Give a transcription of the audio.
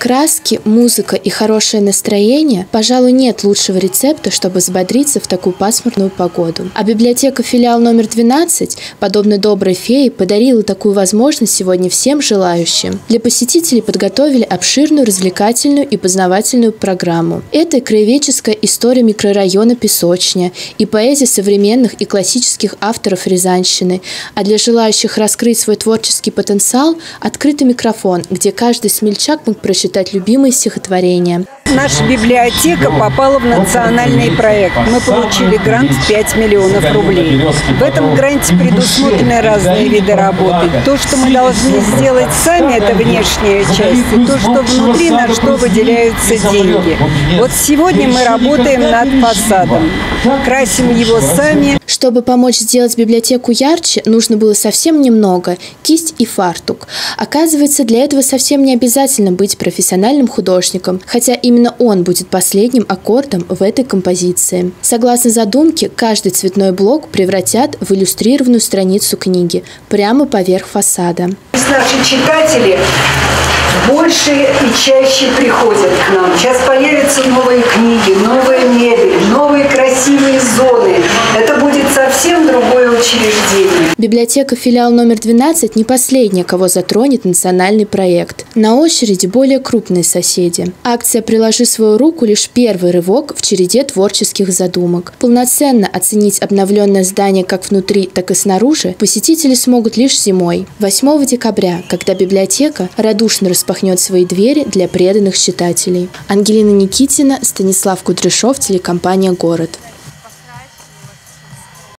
Краски, музыка и хорошее настроение, пожалуй, нет лучшего рецепта, чтобы взбодриться в такую пасмурную погоду. А библиотека филиал номер 12, подобно доброй фее, подарила такую возможность сегодня всем желающим. Для посетителей подготовили обширную, развлекательную и познавательную программу. Это краеведческая история микрорайона Песочня и поэзия современных и классических авторов Рязанщины. А для желающих раскрыть свой творческий потенциал – открытый микрофон, где каждый смельчак мог прочитать читать любимые стихотворения. Наша библиотека попала в национальный проект. Мы получили грант в 5 миллионов рублей. В этом гранте предусмотрены разные виды работы. То, что мы должны сделать сами, это внешняя часть. И то, что внутри, на что выделяются деньги. Вот сегодня мы работаем над фасадом. Красим его сами. Чтобы помочь сделать библиотеку ярче, нужно было совсем немного – кисть и фартук. Оказывается, для этого совсем не обязательно быть профессиональным художником, хотя именно он будет последним аккордом в этой композиции. Согласно задумке, каждый цветной блок превратят в иллюстрированную страницу книги прямо поверх фасада. Наши читатели больше и чаще приходят к нам. Сейчас появятся новые книги, новая мебель, новые красивые зоны. Это другое учреждение. Библиотека филиал номер 12 не последняя, кого затронет национальный проект. На очереди более крупные соседи. Акция «Приложи свою руку» лишь первый рывок в череде творческих задумок. Полноценно оценить обновленное здание как внутри, так и снаружи посетители смогут лишь зимой. 8 декабря, когда библиотека радушно распахнет свои двери для преданных читателей. Ангелина Никитина, Станислав Кудряшов, телекомпания «Город».